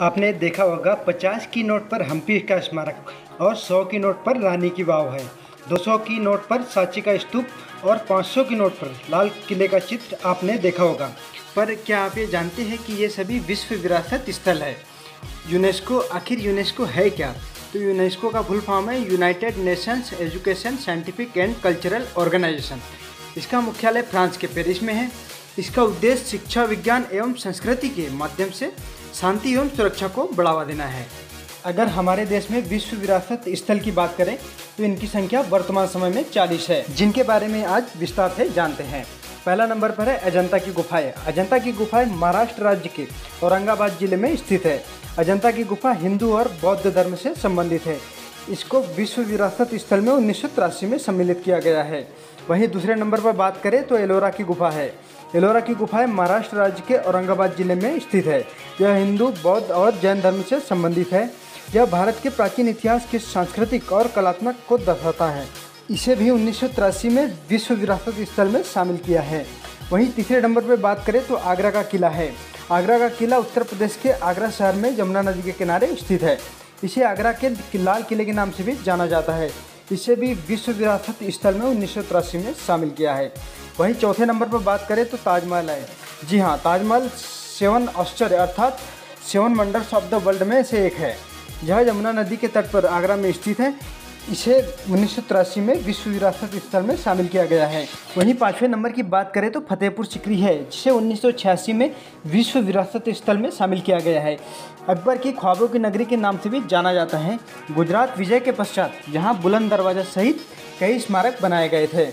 आपने देखा होगा, पचास की नोट पर हम्पी का स्मारक और सौ की नोट पर रानी की वाव है। दो सौ की नोट पर सांची का स्तूप और पाँच सौ की नोट पर लाल किले का चित्र आपने देखा होगा। पर क्या आप ये जानते हैं कि ये सभी विश्व विरासत स्थल है? यूनेस्को, आखिर यूनेस्को है क्या? तो यूनेस्को का फुल फॉर्म है United Nations Education, Scientific and Cultural Organization. इसका मुख्यालय फ्रांस के पेरिस में है। इसका उद्देश्य शिक्षा, विज्ञान एवं संस्कृति के माध्यम से शांति एवं सुरक्षा को बढ़ावा देना है। अगर हमारे देश में विश्व विरासत स्थल की बात करें तो इनकी संख्या वर्तमान समय में 40 है। जिनके बारे में आज विस्तार से जानते हैं। पहला नंबर पर है अजंता की गुफाएँ। अजंता की गुफाएँ महाराष्ट्र राज्य के औरंगाबाद ज़िले में स्थित है। अजंता की गुफा हिंदू और बौद्ध धर्म से संबंधित है। इसको विश्व विरासत स्थल में उन्नीस सौ तिरासी में सम्मिलित किया गया है। वहीं दूसरे नंबर पर बात करें तो एलोरा की गुफा है। एलोरा की गुफाएँ महाराष्ट्र राज्य के औरंगाबाद ज़िले में स्थित है। यह हिंदू, बौद्ध और जैन धर्म से संबंधित है। यह भारत के प्राचीन इतिहास के सांस्कृतिक और कलात्मक को दर्शाता है। इसे भी उन्नीस सौ तिरासी में विश्व विरासत स्थल में शामिल किया है। वहीं तीसरे नंबर पर बात करें तो आगरा का किला है। आगरा का किला उत्तर प्रदेश के आगरा शहर में यमुना नदी के किनारे स्थित है। इसे आगरा के लाल किले के नाम से भी जाना जाता है। इसे भी विश्व विरासत स्थल में उन्नीस सौ तिरासी में शामिल किया है। वहीं चौथे नंबर पर बात करें तो ताजमहल है। जी हाँ ताजमहल सेवन आश्चर्य अर्थात seven wonders of the world में से एक है। यह यमुना नदी के तट पर आगरा में स्थित है। इसे उन्नीस सौ तिरासी में विश्व विरासत स्थल में शामिल किया गया है। वहीं पाँचवें नंबर की बात करें तो फतेहपुर सिकरी है, जिसे उन्नीस सौ छियासी में विश्व विरासत स्थल में शामिल किया गया है। अकबर की ख्वाबों की नगरी के नाम से भी जाना जाता है। गुजरात विजय के पश्चात यहाँ बुलंद दरवाज़ा सहित कई स्मारक बनाए गए थे।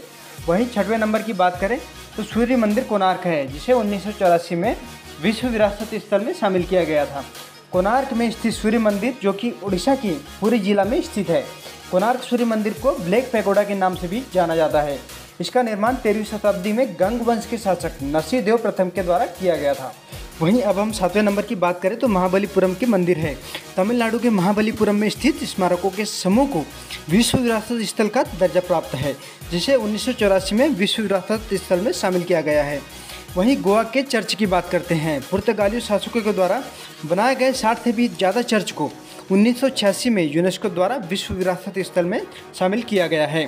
वहीं छठवें नंबर की बात करें तो सूर्य मंदिर कोणार्क है, जिसे उन्नीस सौ चौरासी में विश्व विरासत स्थल में शामिल किया गया था। कोणार्क में स्थित सूर्य मंदिर, जो कि उड़ीसा की पूरी जिला में स्थित है। कोणार्क सूर्य मंदिर को ब्लैक पैगोडा के नाम से भी जाना जाता है। इसका निर्माण तेरहवीं शताब्दी में गंग वंश के शासक नरसिंहदेव प्रथम के द्वारा किया गया था। वहीं अब हम सातवें नंबर की बात करें तो महाबलीपुरम के मंदिर है। तमिलनाडु के महाबलीपुरम में स्थित स्मारकों के समूह को विश्व विरासत स्थल का दर्जा प्राप्त है, जिसे उन्नीस सौ चौरासी में विश्व विरासत स्थल में शामिल किया गया है। वहीं गोवा के चर्च की बात करते हैं। पुर्तगाली शासकों के द्वारा बनाए गए साठ से भी ज़्यादा चर्च को उन्नीस सौ छियासी में यूनेस्को द्वारा विश्व विरासत स्थल में शामिल किया गया है।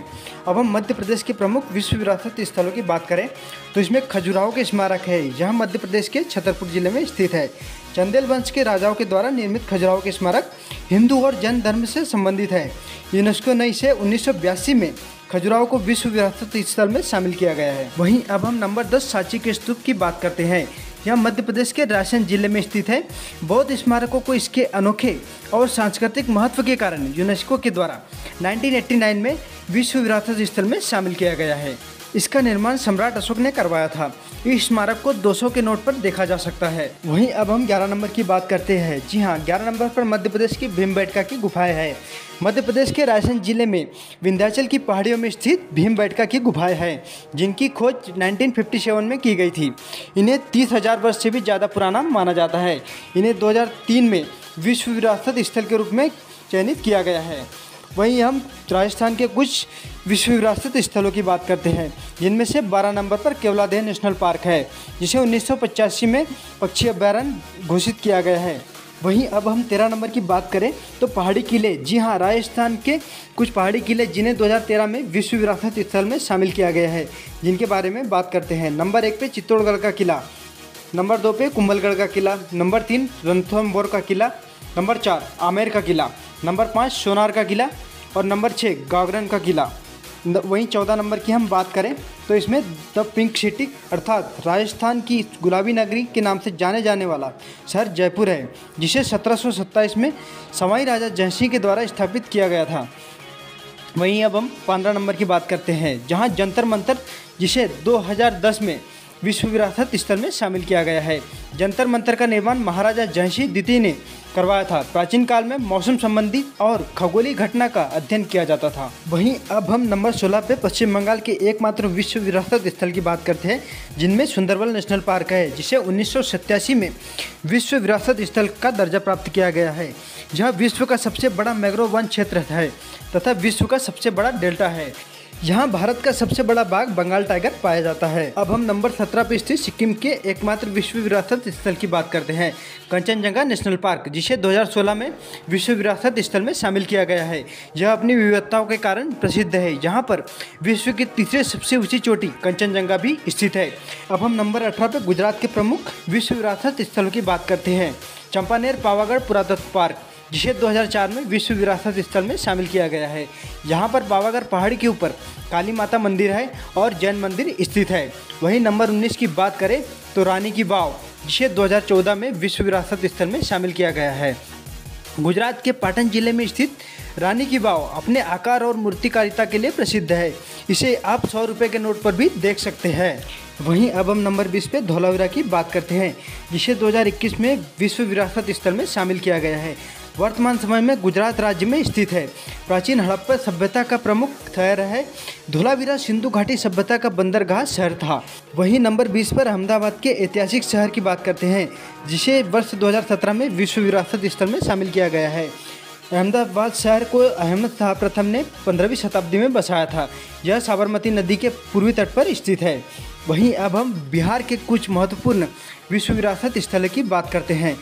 अब हम मध्य प्रदेश के प्रमुख विश्व विरासत स्थलों की बात करें तो इसमें खजुराहो के स्मारक है। यह मध्य प्रदेश के छतरपुर ज़िले में स्थित है। चंदेल वंश के राजाओं के द्वारा निर्मित खजुराहो के स्मारक हिंदू और जैन धर्म से संबंधित है। यूनेस्को ने इसे उन्नीस सौ बयासी में खजुराहो को विश्व विरासत स्थल में शामिल किया गया है। वहीं अब हम नंबर 10 सांची के स्तूप की बात करते हैं। यह मध्य प्रदेश के रायसेन ज़िले में स्थित है। बौद्ध स्मारकों को इसके अनोखे और सांस्कृतिक महत्व के कारण यूनेस्को के द्वारा 1989 में विश्व विरासत स्थल में शामिल किया गया है। इसका निर्माण सम्राट अशोक ने करवाया था। इस स्मारक को 200 के नोट पर देखा जा सकता है। वहीं अब हम 11 नंबर की बात करते हैं। जी हाँ 11 नंबर पर मध्य प्रदेश की भीमबेटका की गुफाएँ है। मध्य प्रदेश के रायसेन ज़िले में विंध्याचल की पहाड़ियों में स्थित भीमबेटका की गुफाएँ हैं, जिनकी खोज 1957 में की गई थी। इन्हें तीस हज़ार वर्ष से भी ज़्यादा पुराना माना जाता है। इन्हें 2003 में विश्व विरासत स्थल के रूप में चयनित किया गया है। वहीं हम राजस्थान के कुछ विश्व विरासत स्थलों की बात करते हैं। जिनमें से 12 नंबर पर केवलादेह नेशनल पार्क है, जिसे उन्नीस सौ पचासी में पक्षी अभ्यारण्य घोषित किया गया है। वहीं अब हम तेरह नंबर की बात करें तो पहाड़ी किले। जी हाँ राजस्थान के कुछ पहाड़ी किले जिन्हें 2013 में विश्व विरासत स्थल में शामिल किया गया है, जिनके बारे में बात करते हैं। नंबर एक पे चित्तौड़गढ़ का किला, नंबर दो पे कुंभलगढ़ का किला, नंबर तीन रणथम्बोर का किला नंबर चार, आमेर का किला। नंबर पाँच, सोनार का किला। और नंबर छः, गागरन का किला। वहीं चौदह नंबर की हम बात करें तो इसमें द पिंक सिटी अर्थात राजस्थान की गुलाबी नगरी के नाम से जाने जाने वाला शहर जयपुर है, जिसे सत्रह सौ सत्ताईस में सवाई राजा जयसिंह के द्वारा स्थापित किया गया था। वहीं अब हम पंद्रह नंबर की बात करते हैं, जहाँ जंतर मंतर, जिसे 2010 में विश्व विरासत स्थल में शामिल किया गया है। जंतर मंतर का निर्माण महाराजा जयसिंह द्वितीय ने करवाया था। प्राचीन काल में मौसम संबंधी और खगोलीय घटना का अध्ययन किया जाता था। वहीं अब हम नंबर 16 पे पश्चिम बंगाल के एकमात्र विश्व विरासत स्थल की बात करते हैं, जिनमें सुंदरबन नेशनल पार्क है, जिसे उन्नीस सौ सतासी में विश्व विरासत स्थल का दर्जा प्राप्त किया गया है। यह विश्व का सबसे बड़ा मैग्रोव वन क्षेत्र है तथा विश्व का सबसे बड़ा डेल्टा है। यहाँ भारत का सबसे बड़ा बाघ बंगाल टाइगर पाया जाता है। अब हम नंबर सत्रह पे स्थित सिक्किम के एकमात्र विश्व विरासत स्थल की बात करते हैं। कंचनजंगा नेशनल पार्क, जिसे 2016 में विश्व विरासत स्थल में शामिल किया गया है। यह अपनी विविधताओं के कारण प्रसिद्ध है। यहाँ पर विश्व की तीसरे सबसे ऊँची चोटी कंचनजंगा भी स्थित है। अब हम नंबर अठारह पे गुजरात के प्रमुख विश्व विरासत स्थलों की बात करते हैं। चंपानेर पावागढ़ पुरातत्व पार्क। जिसे 2004 में विश्व विरासत स्थल में शामिल किया गया है। यहाँ पर पावागढ़ पहाड़ी के ऊपर काली माता मंदिर है और जैन मंदिर स्थित है। वहीं नंबर 19 की बात करें तो रानी की वाव जिसे 2014 में विश्व विरासत स्थल में शामिल किया गया है। गुजरात के पाटन ज़िले में स्थित रानी की वाव अपने आकार और मूर्तिकारिता के लिए प्रसिद्ध है। इसे आप सौ रुपये के नोट पर भी देख सकते हैं। वहीं अब हम नंबर 20 पे धौलावीरा की बात करते हैं, जिसे 2021 में विश्व विरासत स्थल में शामिल किया गया है। वर्तमान समय में गुजरात राज्य में स्थित है। प्राचीन हड़प्पा सभ्यता का प्रमुख शहर है। धोलावीरा सिंधु घाटी सभ्यता का बंदरगाह शहर था। वहीं नंबर 20 पर अहमदाबाद के ऐतिहासिक शहर की बात करते हैं, जिसे वर्ष 2017 में विश्व विरासत स्थल में शामिल किया गया है। अहमदाबाद शहर को अहमद शाह प्रथम ने पंद्रहवीं शताब्दी में बसाया था। यह साबरमती नदी के पूर्वी तट पर स्थित है। वहीं अब हम बिहार के कुछ महत्वपूर्ण विश्व विरासत स्थल की बात करते हैं।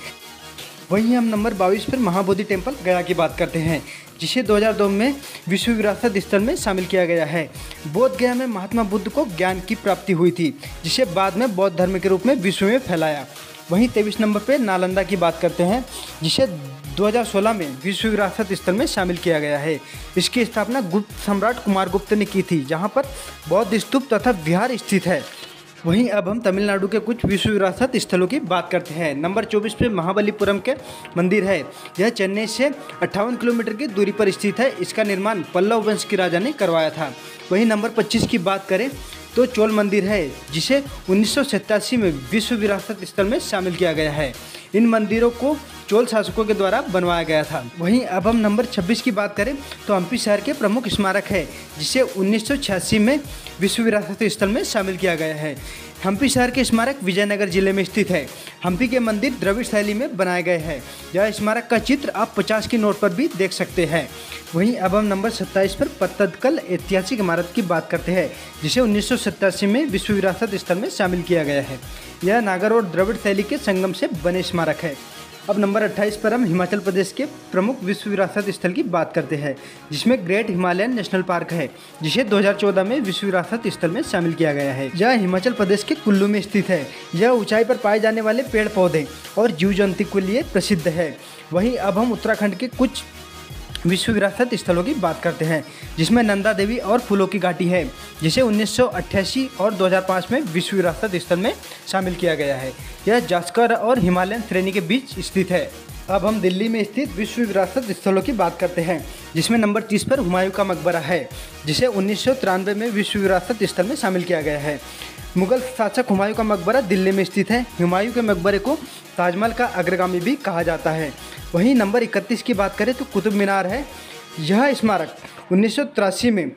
वहीं हम नंबर बाईस पर महाबोधि टेंपल गया की बात करते हैं, जिसे 2002 में विश्व विरासत स्थल में शामिल किया गया है। बौद्ध गया में महात्मा बुद्ध को ज्ञान की प्राप्ति हुई थी, जिसे बाद में बौद्ध धर्म के रूप में विश्व में फैलाया। वहीं तेईस नंबर पर नालंदा की बात करते हैं, जिसे 2016 में विश्व विरासत स्थल में शामिल किया गया है। इसकी स्थापना गुप्त सम्राट कुमार गुप्त ने की थी, जहाँ पर बौद्ध स्तूप तथा विहार स्थित है। वहीं अब हम तमिलनाडु के कुछ विश्व विरासत स्थलों की बात करते हैं। नंबर 24 पे महाबलीपुरम के मंदिर है। यह चेन्नई से अट्ठावन किलोमीटर की दूरी पर स्थित है। इसका निर्माण पल्लव वंश की राजा ने करवाया था। वहीं नंबर 25 की बात करें तो चोल मंदिर है, जिसे उन्नीस सौ सतासी में विश्व विरासत स्थल में शामिल किया गया है। इन मंदिरों को चोल शासकों के द्वारा बनवाया गया था। वहीं अब हम नंबर 26 की बात करें तो हम्पी शहर के प्रमुख स्मारक है, जिसे उन्नीस सौ छियासी में विश्व विरासत स्थल में शामिल किया गया है। हम्पी शहर के स्मारक विजयनगर ज़िले में स्थित है। हम्पी के मंदिर द्रविड़ शैली में बनाए गए हैं। यह स्मारक का चित्र आप 50 की नोट पर भी देख सकते हैं। वहीं अब हम नंबर 27 पर पत्तदकल ऐतिहासिक इमारत की बात करते हैं, जिसे उन्नीस सौ सत्तासी में विश्व विरासत स्थल में शामिल किया गया है। यह नागर और द्रविड़ शैली के संगम से बने स्मारक है। अब नंबर 28 पर हम हिमाचल प्रदेश के प्रमुख विश्व विरासत स्थल की बात करते हैं, जिसमें ग्रेट हिमालयन नेशनल पार्क है, जिसे 2014 में विश्व विरासत स्थल में शामिल किया गया है। यह हिमाचल प्रदेश के कुल्लू में स्थित है। यह ऊंचाई पर पाए जाने वाले पेड़ पौधे और जीव जंतु के लिए प्रसिद्ध है। वहीं अब हम उत्तराखंड के कुछ विश्व विरासत स्थलों की बात करते हैं, जिसमें नंदा देवी और फूलों की घाटी है, जिसे उन्नीस सौ अट्ठासी और 2005 में विश्व विरासत स्थल में शामिल किया गया है। यह जास्कर और हिमालयन श्रेणी के बीच स्थित है। अब हम दिल्ली में स्थित विश्व विरासत स्थलों की बात करते हैं, जिसमें नंबर तीस पर हुमायूं का मकबरा है, जिसे उन्नीस सौ तिरानवे में विश्व विरासत स्थल में शामिल किया गया है। मुगल शासक हुमायूं का मकबरा दिल्ली में स्थित है। हुमायूं के मकबरे को ताजमहल का अग्रगामी भी कहा जाता है। वहीं नंबर इकतीस की बात करें तो कुतुब मीनार है। यह स्मारक उन्नीस सौ तिरासी में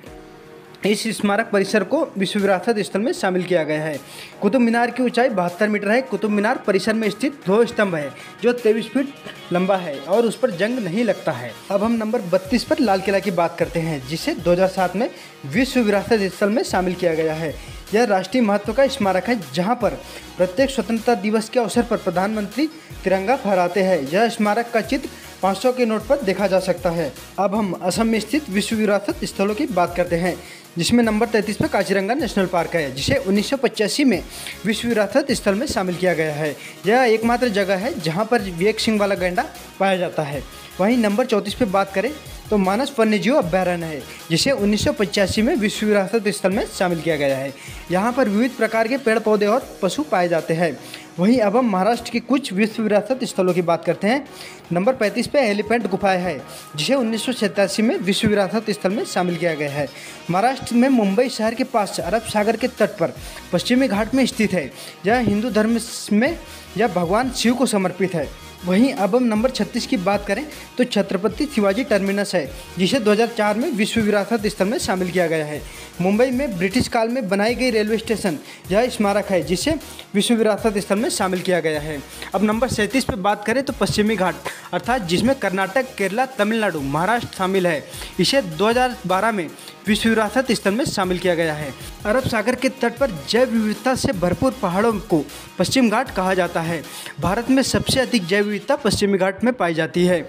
इस स्मारक परिसर को विश्व विरासत स्थल में शामिल किया गया है। कुतुब मीनार की ऊंचाई बहत्तर मीटर है। कुतुब मीनार परिसर में स्थित दो स्तंभ है, जो तेईस फीट लंबा है और उस पर जंग नहीं लगता है। अब हम नंबर 32 पर लाल किला की बात करते हैं, जिसे 2007 में विश्व विरासत स्थल में शामिल किया गया है। यह राष्ट्रीय महत्व का स्मारक है, जहाँ पर प्रत्येक स्वतंत्रता दिवस के अवसर पर प्रधानमंत्री तिरंगा फहराते हैं। यह स्मारक का चित्र 500 के नोट पर देखा जा सकता है। अब हम असम में स्थित विश्व विरासत स्थलों की बात करते हैं, जिसमें नंबर तैंतीस पर काजीरंगा नेशनल पार्क है, जिसे उन्नीस सौ पचासी में विश्व विरासत स्थल में शामिल किया गया है। यह एकमात्र जगह है जहाँ पर वेक सिंह वाला गैंडा पाया जाता है। वहीं नंबर चौंतीस पर बात करें तो मानस वन्यजीव अभ्यारण्य है, जिसे उन्नीस सौ पचासी में विश्व विरासत स्थल में शामिल किया गया है। यहाँ पर विविध प्रकार के पेड़ पौधे और पशु पाए जाते हैं। वहीं अब हम महाराष्ट्र के कुछ विश्व विरासत स्थलों की बात करते हैं। नंबर 35 पे एलिफेंट गुफाएँ है, जिसे उन्नीस में विश्व विरासत स्थल में शामिल किया गया है। महाराष्ट्र में मुंबई शहर के पास अरब सागर के तट पर पश्चिमी घाट में स्थित है यह हिंदू धर्म में यह भगवान शिव को समर्पित है। वहीं अब हम नंबर 36 की बात करें तो छत्रपति शिवाजी टर्मिनस है, जिसे 2004 में विश्व विरासत स्थल में शामिल किया गया है। मुंबई में ब्रिटिश काल में बनाई गई रेलवे स्टेशन यह स्मारक है, जिसे विश्व विरासत स्थल में शामिल किया गया है। अब नंबर सैंतीस पर बात करें तो पश्चिमी घाट, अर्थात जिसमें कर्नाटक, केरला, तमिलनाडु, महाराष्ट्र शामिल है। इसे दो हज़ार बारह में विश्व विरासत स्थल में शामिल किया गया है। अरब सागर के तट पर जैव विविधता से भरपूर पहाड़ों को पश्चिम घाट कहा जाता है। भारत में सबसे अधिक जैव विविधता पश्चिमी घाट में पाई जाती है।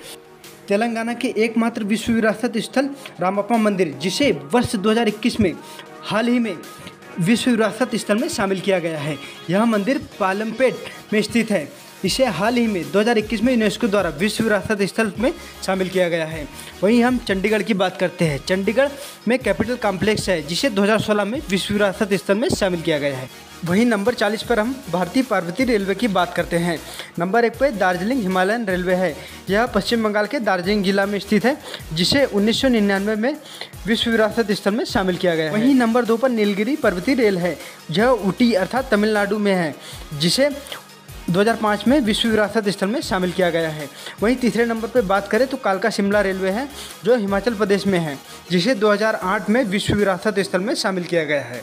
तेलंगाना के एकमात्र विश्व विरासत स्थल रामप्पा मंदिर, जिसे वर्ष 2021 में हाल ही में विश्व विरासत स्थल में शामिल किया गया है। यह मंदिर पालमपेट में स्थित है। इसे हाल ही में 2021 में यूनेस्को द्वारा विश्व विरासत स्थल में शामिल किया गया है। वहीं हम चंडीगढ़ की बात करते हैं। चंडीगढ़ में कैपिटल कॉम्प्लेक्स है, जिसे 2016 में विश्व विरासत स्थल में शामिल किया गया है। वहीं नंबर 40 पर हम भारतीय पार्वती रेलवे की बात करते हैं। नंबर एक पर दार्जिलिंग हिमालयन रेलवे है। यह पश्चिम बंगाल के दार्जिलिंग जिला में स्थित है, जिसे 1999 में विश्व विरासत स्थल में शामिल किया गया वहीं नंबर दो पर नीलगिरी पर्वतीय रेल है, यह ऊटी अर्थात तमिलनाडु में है, जिसे 2005 में विश्व विरासत स्थल में शामिल किया गया है। वहीं तीसरे नंबर पर बात करें तो कालका शिमला रेलवे है, जो हिमाचल प्रदेश में है, जिसे 2008 में विश्व विरासत स्थल में शामिल किया गया है।